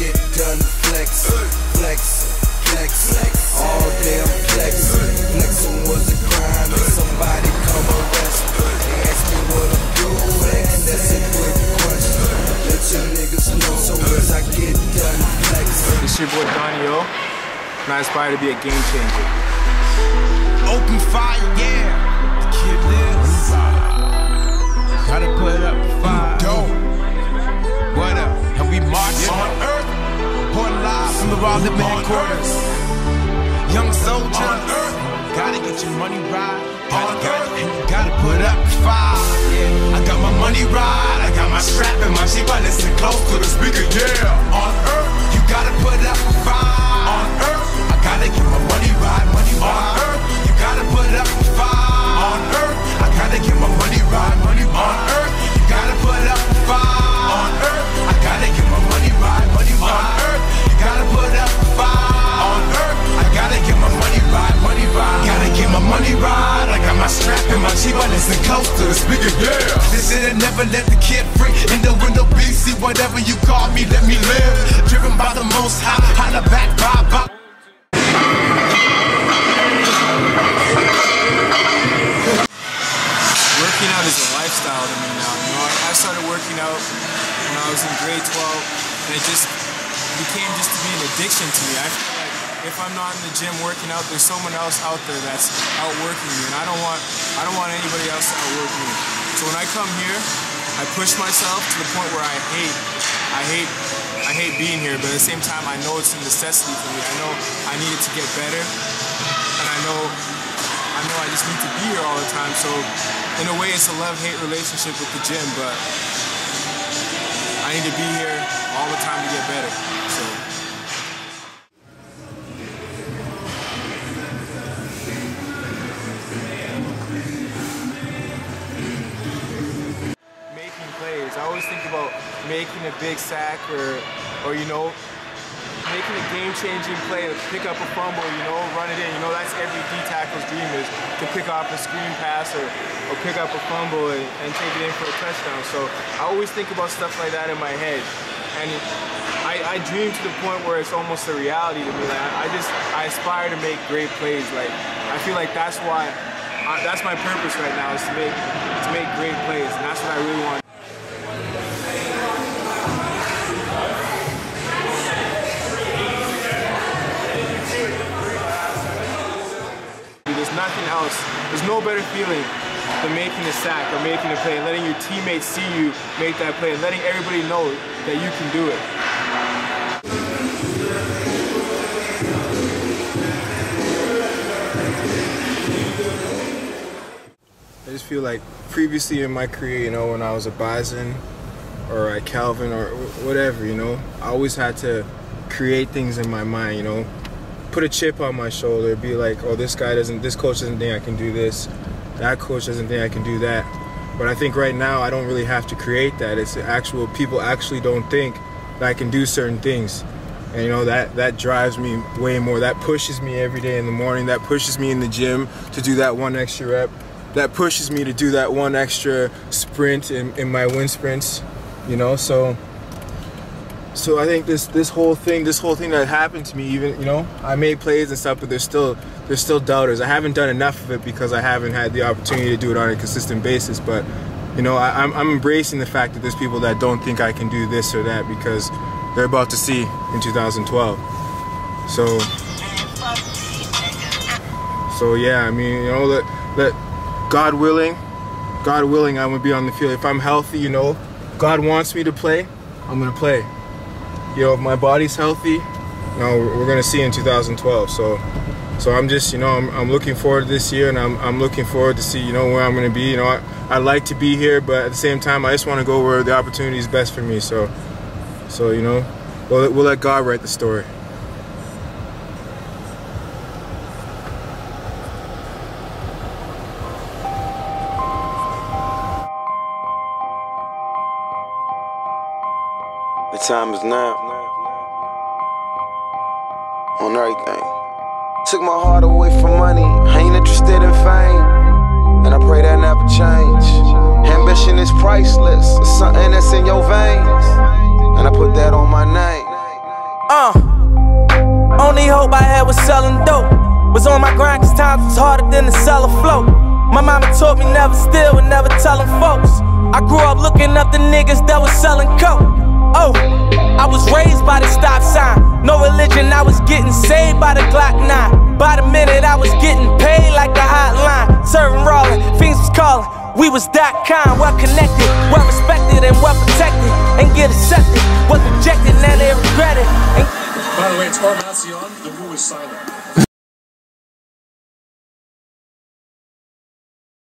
as I get done flex, flex, flex, all day I'm flexing. Flexing was a crime, and somebody come arrest me. They ask me what I'm doing, that's a good question. Let you niggas know soon as I get done flexing. This your boy Donnie O, and I aspire to be a game changer. Open fire, yeah. Headquarters. Young soldier on earth. Gotta get your money right. Gotta, gotta, and you gotta put up a fire. Yeah. I got my money right. I got my strap and my Jeep. I listen close to the speaker, yeah. On earth, you gotta put up shit had never let the kid free. In the window, BC, whatever you call me, let me live. Driven by the most high, holla back, bye, bye. Working out is a lifestyle to me now. You know, I started working out when I was in grade 12, and it just became just to be an addiction to me. I feel like if I'm not in the gym working out, there's someone else out there that's outworking me, and I don't want I don't want anybody else to outwork me. So when I come here, I push myself to the point where I hate I hate I hate being here, but at the same time, I know it's a necessity for me. I know I need it to get better, and I know I know I just need to be here all the time. So in a way, it's a love-hate relationship with the gym, but I need to be here all the time to get better. So. Always think about making a big sack or, or you know, making a game-changing play to pick up a fumble, you know, run it in. You know, that's every D tackle's dream is to pick up a screen pass or, or pick up a fumble and, and take it in for a touchdown. So I always think about stuff like that in my head. And I, I dream to the point where it's almost a reality to me. Like I, I just, I aspire to make great plays. Like I feel like that's why, I, that's my purpose right now is to make, to make great plays. And that's what I really want. No better feeling than making a sack or making a play letting your teammates see you make that play and letting everybody know that you can do it. I just feel like previously in my career, you know, when I was a Bison or a Calvin or whatever, you know, I always had to create things in my mind, you know, put a chip on my shoulder, be like, oh, this guy doesn't, this coach doesn't think I can do this, that coach doesn't think I can do that. But I think right now I don't really have to create that. It's actual people actually don't think that I can do certain things. And you know that that drives me way more. That pushes me every day in the morning. That pushes me in the gym to do that one extra rep. That pushes me to do that one extra sprint in, in my wind sprints. You know, so so I think this this whole thing, this whole thing that happened to me, even you know, I made plays and stuff, but there's still there's still doubters. I haven't done enough of it because I haven't had the opportunity to do it on a consistent basis. But you know, I, I'm I'm embracing the fact that there's people that don't think I can do this or that because they're about to see in 2012. So so yeah, I mean, you know, let let God willing, God willing, I'm gonna be on the field. If I'm healthy, you know, God wants me to play, I'm gonna play you know, if my body's healthy, you know, we're gonna see in 2012. So, so I'm just, you know, I'm, I'm looking forward to this year, and I'm, I'm looking forward to see, you know, where I'm gonna be. You know, I, I like to be here, but at the same time, I just want to go where the opportunity is best for me. So, so you know, we'll, we'll let God write the story. The time is now. On everything. Took my heart away from money. I ain't interested in fame. And I pray that never change. Ambition is priceless. It's something that's in your veins. And I put that on my name. Uh, only hope I had was selling dope. Was on my grind cause times was harder than to sell a float. My mama taught me never steal and never tellin' folks. I grew up looking up the niggas that was selling coke. Oh, I was raised by the stop sign. No religion, I was getting saved by the Glock 9. By the minute, I was getting paid like a hotline. Serving rolling, fiends was calling. We was that kind, well connected, well respected, and well protected. And get accepted, was rejected, now they regret it. And By the way, it's Maybach Music, the newest signing.